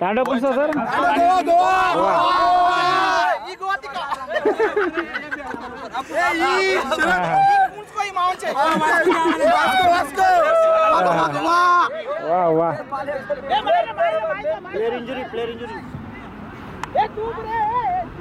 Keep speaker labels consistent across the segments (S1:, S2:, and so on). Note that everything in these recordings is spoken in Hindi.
S1: तांडव पुसतो सर वाह वाह
S2: प्लेयर इंजरी प्लेयर इंजुरी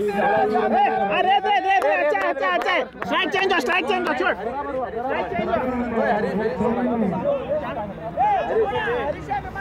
S3: अरे दे दे दे अच्छा अच्छा अच्छा स्ट्राइक चेंज स्ट्राइक चेंज छोड़ स्ट्राइक चेंज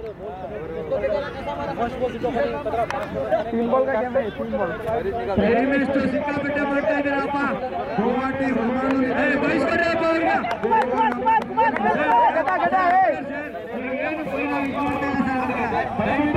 S2: कदरी जाओ
S3: तेरा तेरा जग्गो कुमारांना कुमारांना तीन